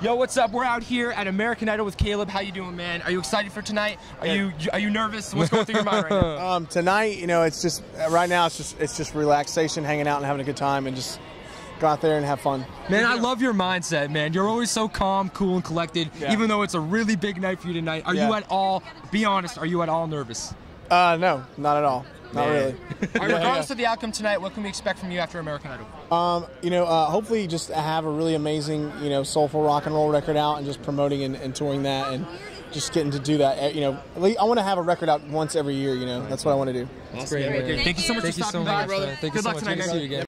Yo, what's up? We're out here at American Idol with Caleb. How you doing, man? Are you excited for tonight? Are you are you nervous? What's going through your mind right now? Um, tonight, you know, it's just right now. It's just it's just relaxation, hanging out, and having a good time, and just go out there and have fun. Man, I love your mindset, man. You're always so calm, cool, and collected, Yeah. even though it's a really big night for you tonight. Are you at all? Be honest. Are you at all nervous? Uh, no, not at all. Not Man. really. All right, regardless of the outcome tonight, what can we expect from you after American Idol? Um, you know, uh, hopefully, just have a really amazing, you know, soulful rock and roll record out, and just promoting and, and touring that, and just getting to do that. Uh, You know, I want to have a record out once every year. You know, that's what I want to do. That's great, man. Thank you so much Thank for you stopping so by, much, brother. Thank Good you so luck much. tonight, Good to see you again.